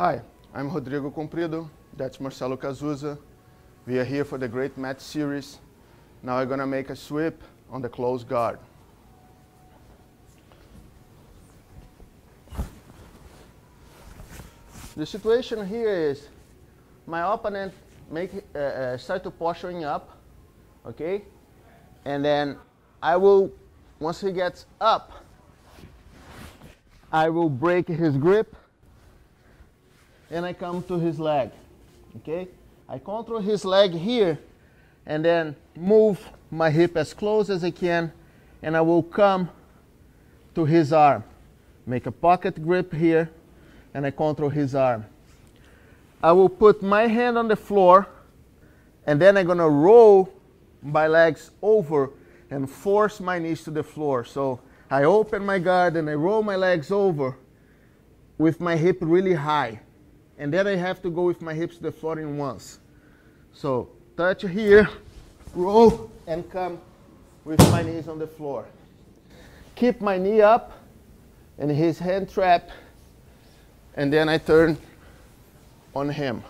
Hi, I'm Rodrigo Comprido. That's Marcelo Cazuza. We are here for the Greatmats Series. Now we're gonna make a sweep on the close guard. The situation here is my opponent make uh, uh, start to posturing up, okay, and then I will once he gets up, I will break his grip and I come to his leg. Okay? I control his leg here and then move my hip as close as I can and I will come to his arm. Make a pocket grip here and I control his arm. I will put my hand on the floor and then I'm gonna roll my legs over and force my knees to the floor. So I open my guard and I roll my legs over with my hip really high. And then I have to go with my hips to the floor in once. So touch here, roll, and come with my knees on the floor. Keep my knee up and his hand trap, and then I turn on him.